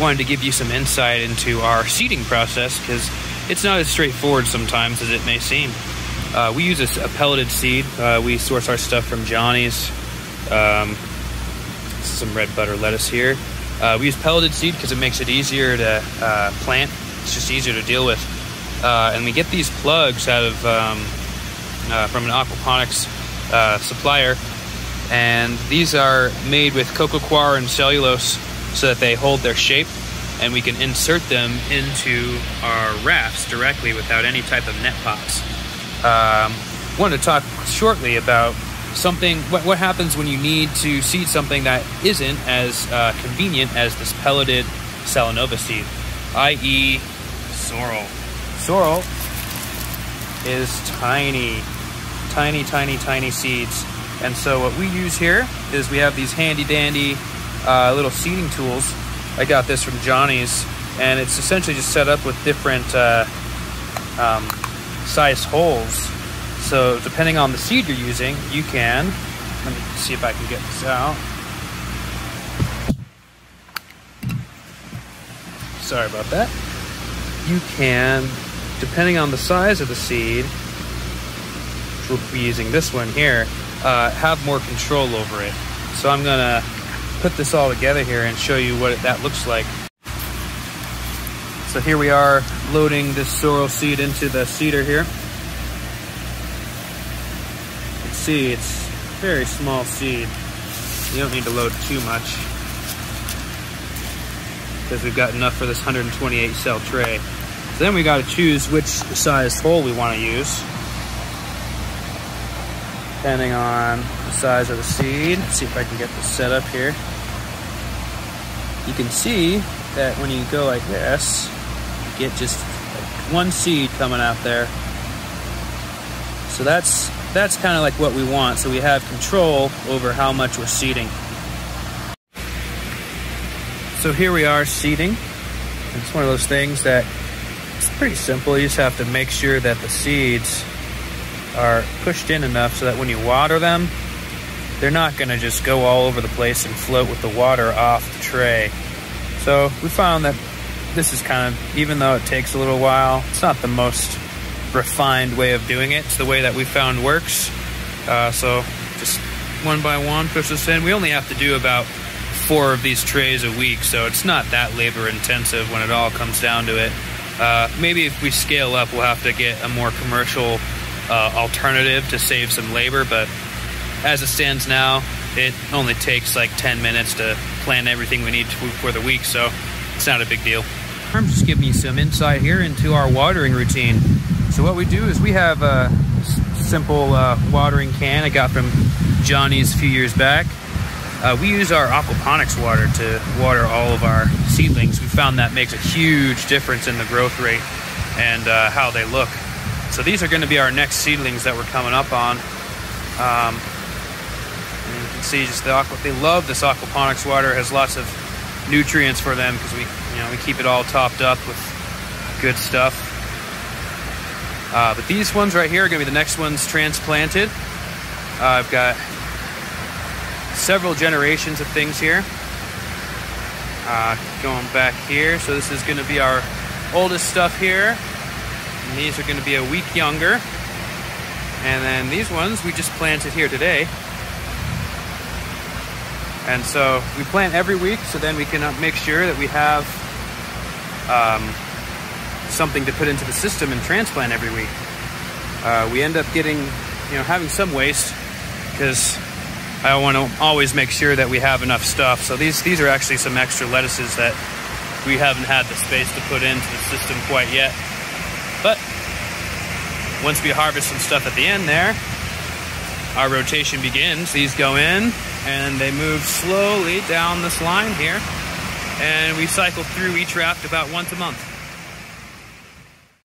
wanted to give you some insight into our seeding process because it's not as straightforward sometimes as it may seem. Uh, we use a, a pelleted seed. Uh, we source our stuff from Johnny's. Um, some red butter lettuce here. Uh, we use pelleted seed because it makes it easier to uh, plant. It's just easier to deal with. Uh, and we get these plugs out of um, uh, from an aquaponics supplier, and these are made with coco coir and cellulose so that they hold their shape and we can insert them into our rafts directly without any type of net pots. Um, wanted to talk shortly about something, what, what, happens when you need to seed something that isn't as uh, convenient as this pelleted Salanova seed, i.e. sorrel. Sorrel is tiny, tiny, tiny, tiny seeds. And so what we use here is we have these handy dandy uh, little seeding tools. I got this from Johnny's, and it's essentially just set up with different uh, um, size holes. So depending on the seed you're using, you can, let me see if I can get this out. Sorry about that. You can, depending on the size of the seed, which we'll be using this one here, uh, have more control over it. So I'm gonna put this all together here and show you what that looks like. So here we are loading this sorrel seed into the seeder here. You can see it's very small seed. You don't need to load too much because we've got enough for this 128 cell tray. So then we got to choose which size hole we want to use depending on the size of the seed. Let's see if I can get this set up here you can see that when you go like this, you get just one seed coming out there. So that's that's kind of like what we want. So we have control over how much we're seeding. So here we are seeding. It's one of those things that it's pretty simple. You just have to make sure that the seeds are pushed in enough so that when you water them, they're not going to just go all over the place and float with the water off the tray. So we found that this is kind of, even though it takes a little while, it's not the most refined way of doing it. It's the way that we found works. Uh, so just one by one, push this in. We only have to do about four of these trays a week, so it's not that labor intensive when it all comes down to it. Uh, maybe if we scale up, we'll have to get a more commercial uh, alternative to save some labor, but as it stands now, it only takes like 10 minutes to plan everything we need for the week, so it's not a big deal. I'm just giving you some insight here into our watering routine. So what we do is we have a simple uh, watering can I got from Johnny's a few years back. Uh, we use our aquaponics water to water all of our seedlings. We found that makes a huge difference in the growth rate and uh, how they look. So these are going to be our next seedlings that we're coming up on. Um, can see just the aqua. They love this aquaponics water. It has lots of nutrients for them because we, you know, we keep it all topped up with good stuff. Uh, but these ones right here are going to be the next ones transplanted. Uh, I've got several generations of things here. Uh, going back here, so this is going to be our oldest stuff here. And these are going to be a week younger. And then these ones we just planted here today. And so we plant every week so then we can uh, make sure that we have um, something to put into the system and transplant every week. Uh, we end up getting, you know, having some waste because I want to always make sure that we have enough stuff. So these, these are actually some extra lettuces that we haven't had the space to put into the system quite yet. But once we harvest some stuff at the end there, our rotation begins. These go in, and they move slowly down this line here and we cycle through each raft about once a month.